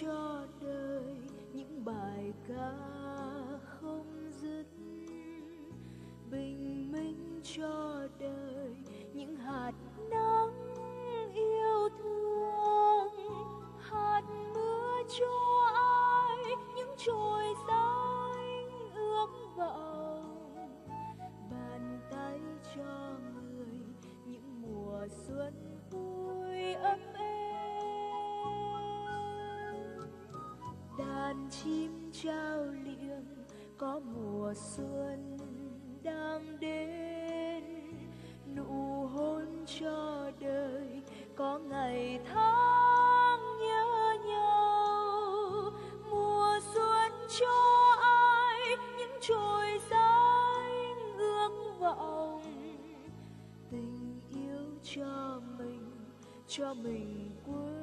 cho đời những bài ca không dứt bình minh cho chim trao liệng có mùa xuân đang đến. Nụ hôn cho đời, có ngày tháng nhớ nhau. Mùa xuân cho ai, những trôi danh ước vọng. Tình yêu cho mình cho mình quên.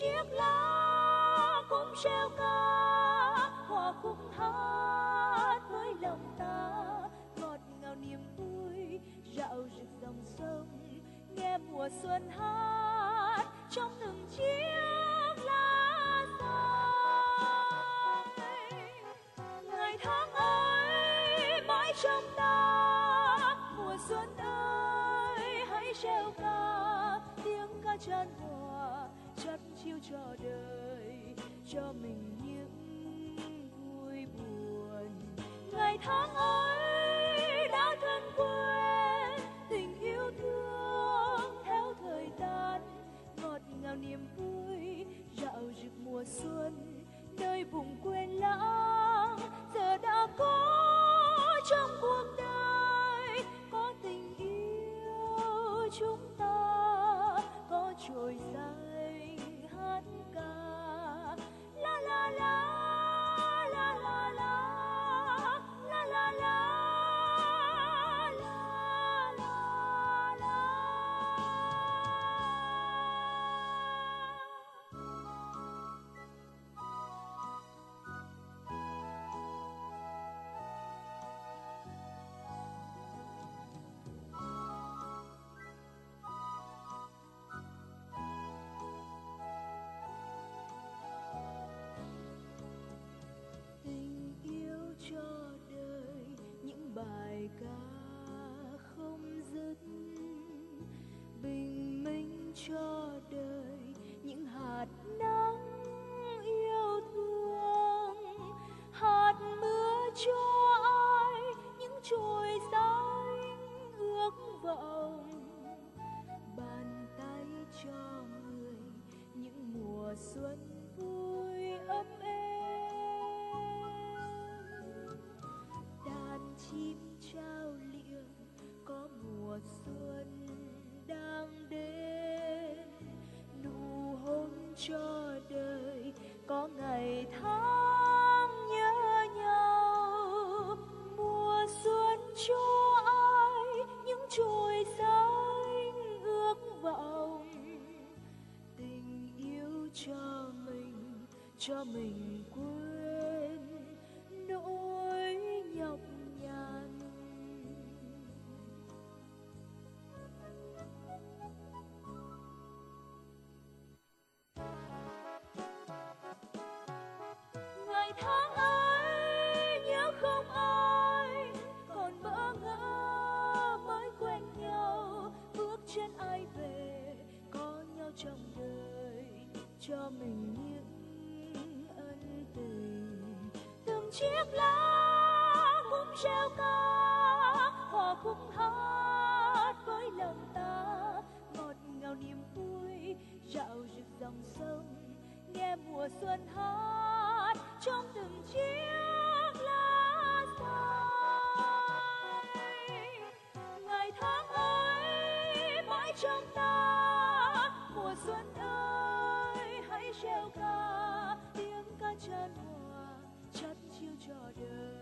Chiếc lá cũng treo ca. Hòa khúc hát với lòng ta, ngọt ngào niềm vui, rạo rực dòng sông. Nghe mùa xuân hát, trong từng chiếc lá rơi ngày tháng ấy mãi trong ta, mùa xuân ơi hãy treo ca. Tiếng ca tràn hòa cho đời cho mình những vui buồn. Ngày tháng show. Cho đời. Có ngày tháng nhớ nhau, mùa xuân cho ai, những chồi xanh ước vọng. Tình yêu cho mình cho mình quên cho mình những ân tình. Từng chiếc lá cũng treo ca hòa cũng hát với lòng ta. Ngọt ngào niềm vui, rạo rực dòng sông, nghe mùa xuân hát trong từng chiếc lá rơi ngày tháng ấy mãi trong ta. Chân hòa chắt chiêu cho đời.